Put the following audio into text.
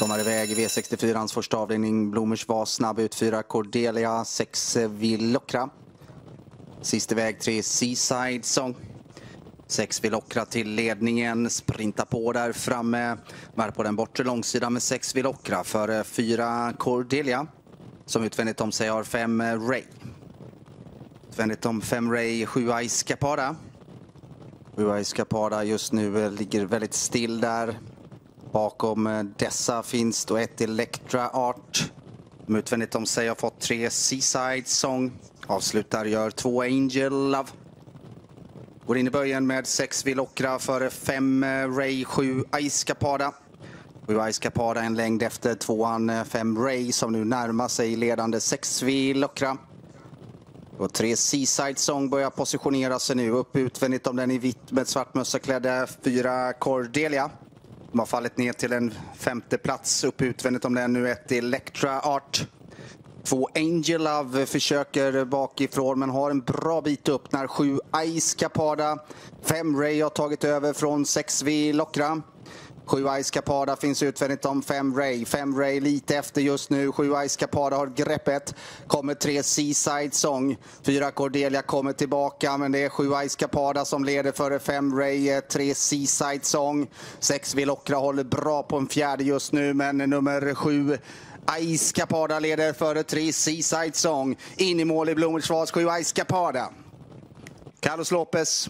Stormar iväg i V64, första avdelning. Blomers var snabb ut, fyra Cordelia, sex eh, Villokra. Sist iväg tre Seaside Song. Sex Villokra till ledningen, sprinta på där framme. Var på den bortre långsidan med sex Villokra för eh, fyra Cordelia. Som utvändigt om sig har fem eh, Ray. Utvändigt om fem Ray, sju Escapada. Sju Escapada just nu ligger väldigt still där. Bakom eh, dessa finns då ett Electra Art. Utvändigt om sig har fått tre Seaside Song. Avslutar gör två Angel Love. Går in i böjen med sex Vilokra före fem eh, Ray, sju Escapada. Sju Escapada en längd efter tvåan eh, fem Ray som nu närmar sig ledande sex Vilokra. Och tre Seaside Song börjar positionera sig nu. Upp utvändigt om den i vitt med svart mössa klädda fyra Cordelia. De har fallit ner till en femte plats upp utvändigt om den nu ett Electra Art. Två Angel Love försöker bakifrån men har en bra bit upp när sju Ice Capada. Fem Ray har tagit över från sex V Lockra. Sju Ice Capada finns utvändigt om fem Ray. Fem Ray lite efter just nu. Sju Ice Capada har greppet. Kommer tre Seaside Song. Fyra Cordelia kommer tillbaka men det är sju Ice Capada som leder före fem Ray. Eh, tre Seaside Song. Sex Vilocra håller bra på en fjärde just nu men nummer sju Ice Capada leder före tre Seaside Song. In i mål i Blommersvars sju Ice Capada. Carlos Lopez